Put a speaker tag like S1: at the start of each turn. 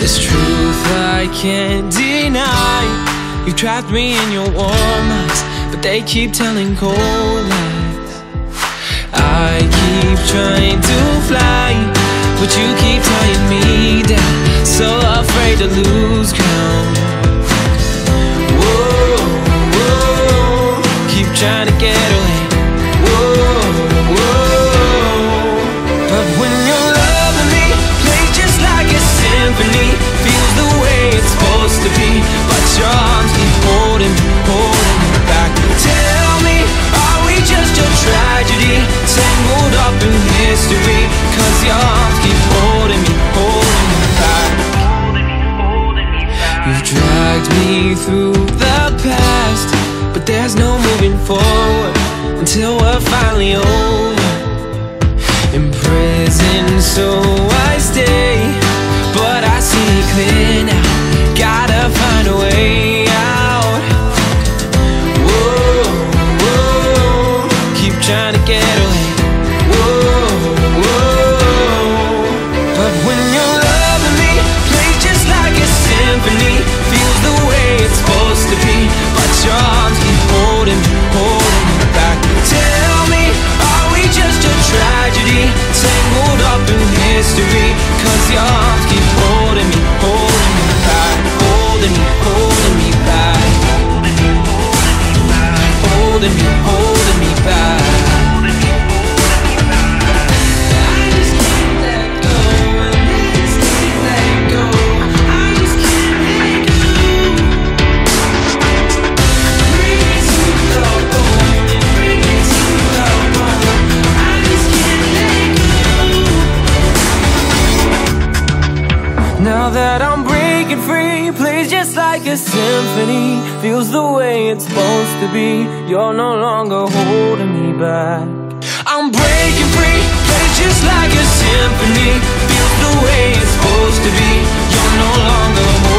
S1: This truth I can't deny. You trapped me in your warm eyes But they keep telling cold lies I keep trying to fly But you keep tying me down. So afraid to lose through the past But there's no moving forward Until we're finally over. In prison, so I just can't let go. And stay let go. I just can't bring it up Now that I'm breaking free, plays just like a symphony. Feels the way it's supposed to be. You're no longer holding me back. I'm breaking free, plays just like a symphony. Feels the way it's supposed to be. You're no longer